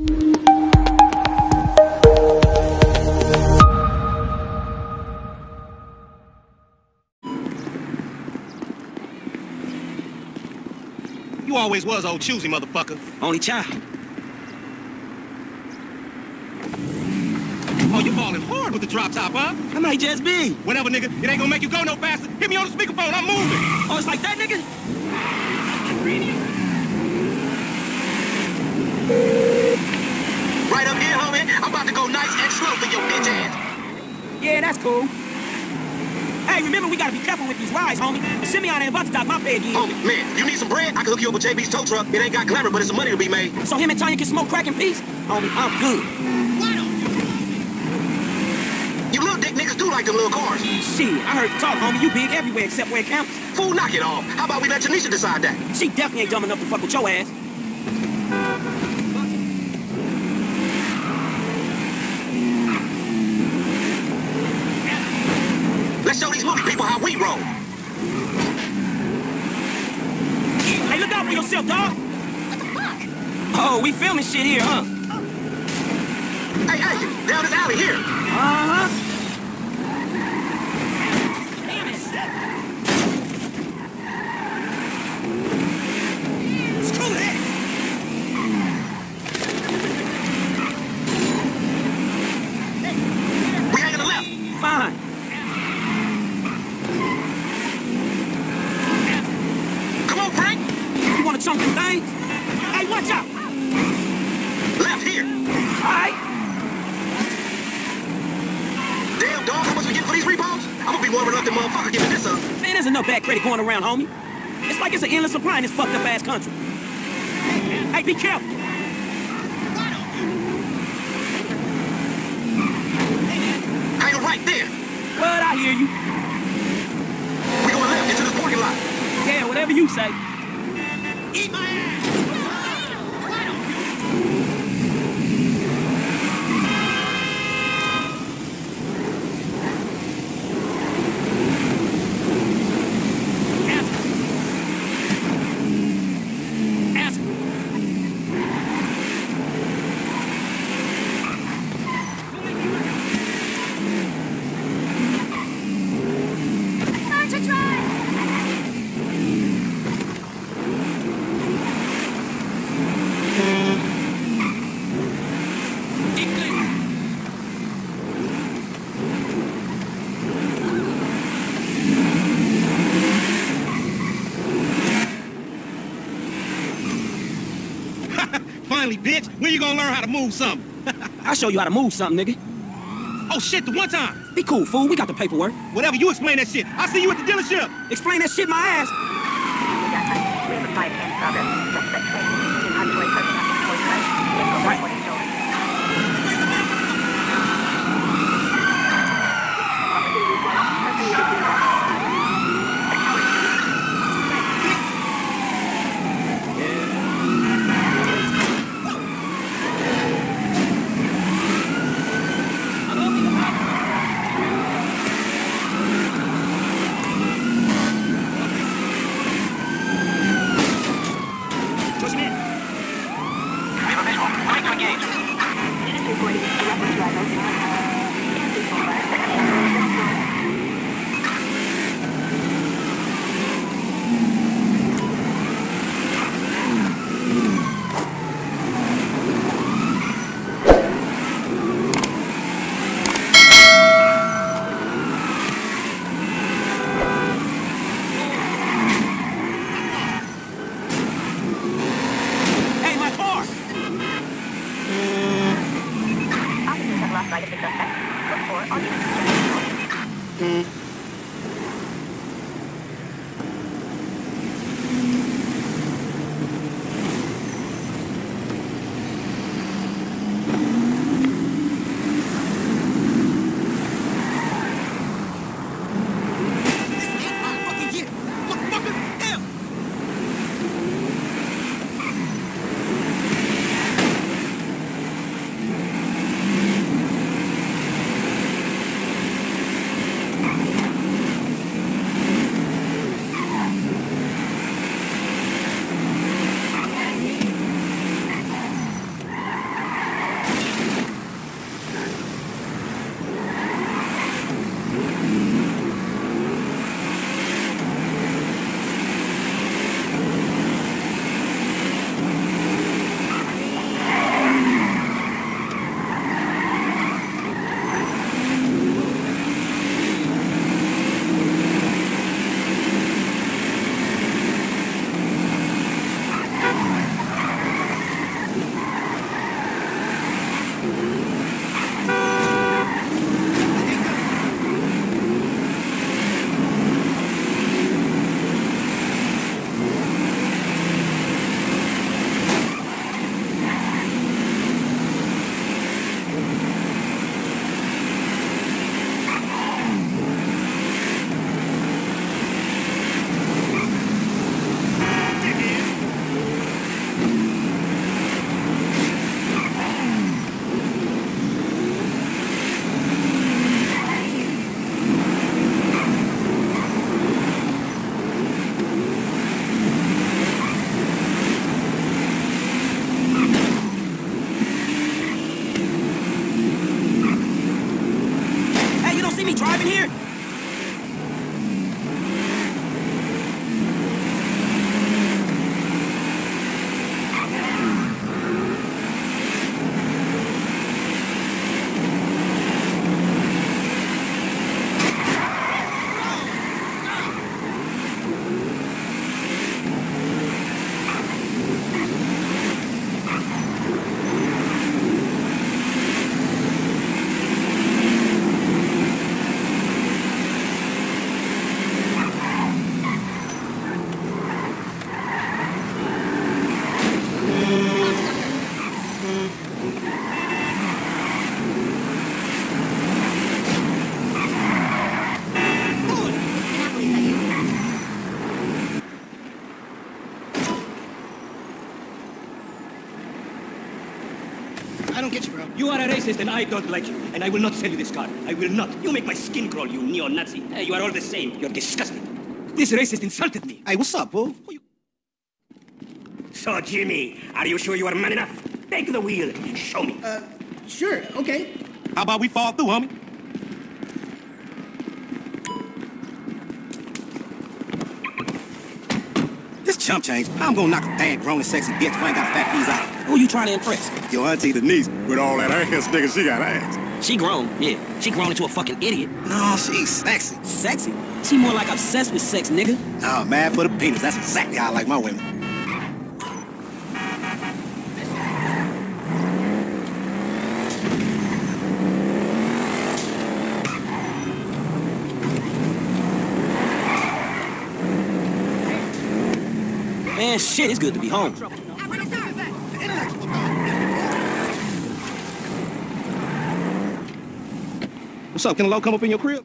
You always was old choosy, motherfucker. Only child. Oh, you falling hard with the drop top, huh? I might just be. Whatever, nigga. It ain't gonna make you go no faster. Hit me on the speakerphone. I'm moving. Oh, it's like that, nigga? Right up here, homie. I'm about to go nice and slow for your bitch ass. Yeah, that's cool. Hey, remember, we gotta be careful with these rides, homie. Simeon ain't about to dock my pay again. Homie, man, you need some bread? I can hook you up with JB's tow truck. It ain't got glamour, but it's some money to be made. So him and Tonya can smoke crack in peace? Homie, I'm good. You little dick niggas do like them little cars. Shit, I heard you talk, homie. You big everywhere except where it counts. Fool, knock it off. How about we let Tanisha decide that? She definitely ain't dumb enough to fuck with your ass. Let's show these movie people how we roll. Hey, look out for yourself, dog. What the Fuck. Oh, we filming shit here, huh? Hey, hey, down this alley here. Uh-huh. Screw that. We hanging the left. Fine. Come on, Frank. You wanna chunk them things? Hey, watch out! Left here. All right. Damn, dog, how much we get for these repos? I'm gonna be one reluctant motherfucker giving this up. Man, there's enough bad credit going around, homie. It's like it's an endless supply in this fucked up ass country. Hey, be careful. Hanging right there. What? I hear you. We going left into this parking lot. Yeah, whatever you say. Eat my ass. Ask him. Start to drive! Finally, bitch. When you gonna learn how to move something? I'll show you how to move something, nigga. Oh, shit, the one time. Be cool, fool. We got the paperwork. Whatever, you explain that shit. I'll see you at the dealership. Explain that shit my ass. 嗯。I don't get you, bro. You are a racist and I don't like you. And I will not sell you this car. I will not. You make my skin crawl, you neo-Nazi. Hey, you are all the same. You're disgusting. This racist insulted me. Hey, what's up, bro? So, Jimmy, are you sure you are man enough? Take the wheel and show me. Uh, sure, okay. How about we fall through, homie? This chump change. I'm gonna knock a bad, grown and sexy bitch if I ain't got a fat piece out? Who you trying to impress? Your auntie Denise, with all that ass, nigga, she got ass. She grown, yeah. She grown into a fucking idiot. No, she's sexy. Sexy? She more like obsessed with sex, nigga. Oh, mad for the penis. That's exactly how I like my women. Man, shit, it's good to be home. What's up? Can a low come up in your crib?